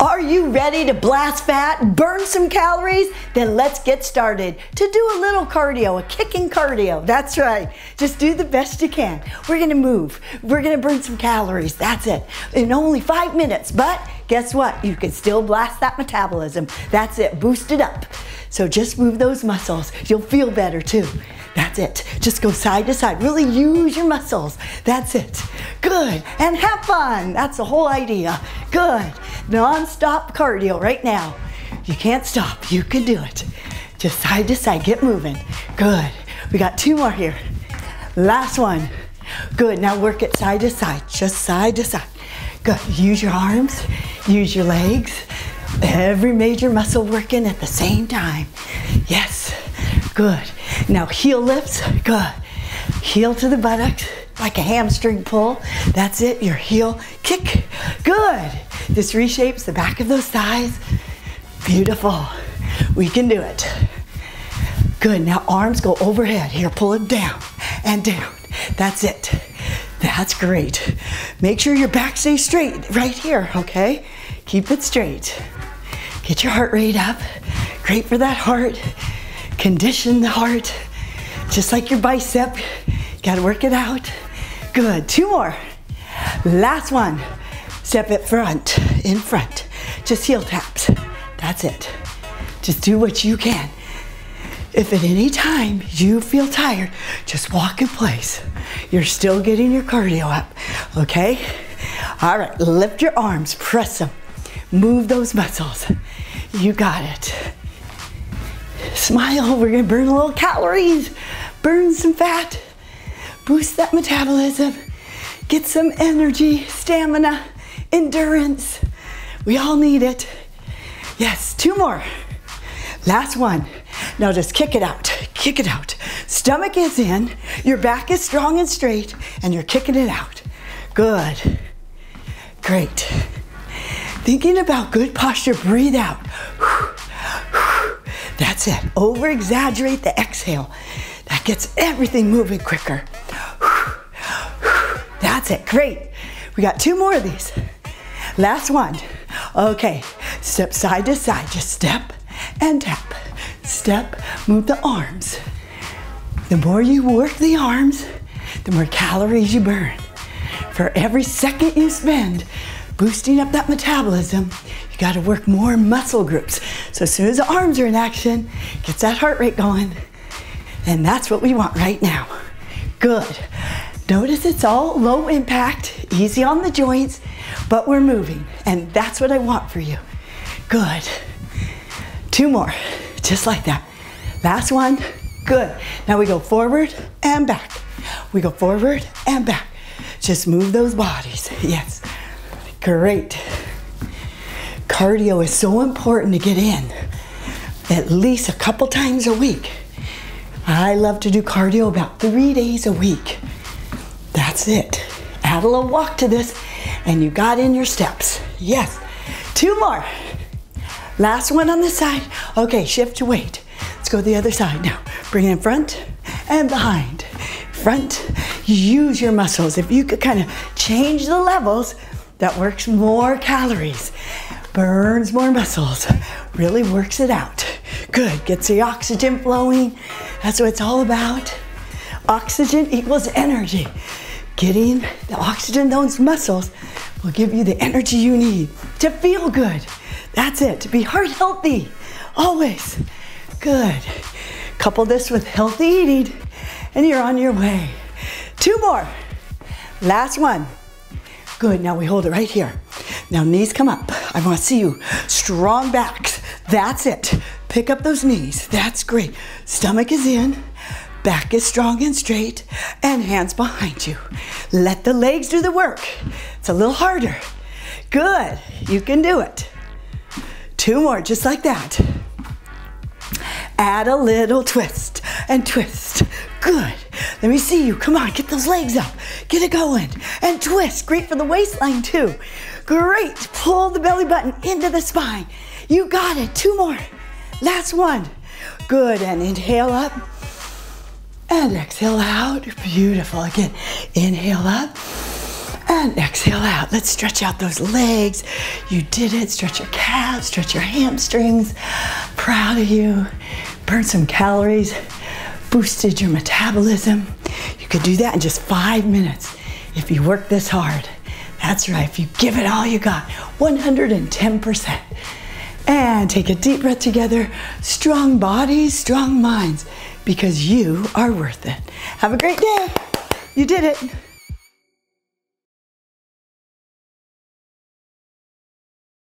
Are you ready to blast fat, burn some calories? Then let's get started. To do a little cardio, a kicking cardio. That's right. Just do the best you can. We're gonna move. We're gonna burn some calories. That's it. In only five minutes. But guess what? You can still blast that metabolism. That's it. Boost it up. So just move those muscles. You'll feel better too. That's it. Just go side to side. Really use your muscles. That's it. Good. And have fun. That's the whole idea. Good. Non-stop cardio right now. You can't stop. You can do it. Just side to side. Get moving. Good. We got two more here. Last one. Good. Now work it side to side. Just side to side. Good. Use your arms. Use your legs. Every major muscle working at the same time. Yes. Good. Now heel lifts, good. Heel to the buttocks, like a hamstring pull. That's it, your heel kick, good. This reshapes the back of those thighs. Beautiful. We can do it. Good, now arms go overhead. Here, pull it down and down. That's it. That's great. Make sure your back stays straight right here, okay? Keep it straight. Get your heart rate up. Great for that heart. Condition the heart, just like your bicep. Gotta work it out. Good, two more. Last one. Step it front, in front. Just heel taps. That's it. Just do what you can. If at any time you feel tired, just walk in place. You're still getting your cardio up, okay? All right, lift your arms, press them. Move those muscles. You got it. Smile, we're gonna burn a little calories, burn some fat, boost that metabolism, get some energy, stamina, endurance. We all need it. Yes, two more. Last one. Now just kick it out, kick it out. Stomach is in, your back is strong and straight, and you're kicking it out. Good. Great. Thinking about good posture, breathe out. That's it. Over exaggerate the exhale. That gets everything moving quicker. That's it. Great. We got two more of these. Last one. Okay. Step side to side. Just step and tap. Step. Move the arms. The more you work the arms, the more calories you burn. For every second you spend boosting up that metabolism, you got to work more muscle groups. So as soon as the arms are in action, gets that heart rate going. And that's what we want right now. Good. Notice it's all low impact, easy on the joints, but we're moving. And that's what I want for you. Good. Two more, just like that. Last one, good. Now we go forward and back. We go forward and back. Just move those bodies, yes. Great cardio is so important to get in at least a couple times a week. I love to do cardio about three days a week. That's it. Add a little walk to this, and you got in your steps. Yes. Two more. Last one on the side. Okay, shift your weight. Let's go the other side now. Bring it in front and behind. Front. Use your muscles. If you could kind of change the levels, that works more calories burns more muscles, really works it out. Good, gets the oxygen flowing. That's what it's all about. Oxygen equals energy. Getting the oxygen those muscles will give you the energy you need to feel good. That's it, to be heart healthy, always. Good. Couple this with healthy eating, and you're on your way. Two more. Last one. Good, now we hold it right here. Now knees come up. I wanna see you. Strong backs. That's it. Pick up those knees. That's great. Stomach is in. Back is strong and straight. And hands behind you. Let the legs do the work. It's a little harder. Good. You can do it. Two more, just like that. Add a little twist and twist. Good. Let me see you. Come on, get those legs up. Get it going. And twist. Great for the waistline, too. Great. Pull the belly button into the spine. You got it. Two more. Last one. Good. And inhale up. And exhale out. Beautiful. Again. Inhale up. And exhale out. Let's stretch out those legs. You did it. Stretch your calves, stretch your hamstrings. Proud of you. Burn some calories, boosted your metabolism. You could do that in just five minutes if you work this hard. That's right, if you give it all you got, 110%. And take a deep breath together. Strong bodies, strong minds, because you are worth it. Have a great day. You did it.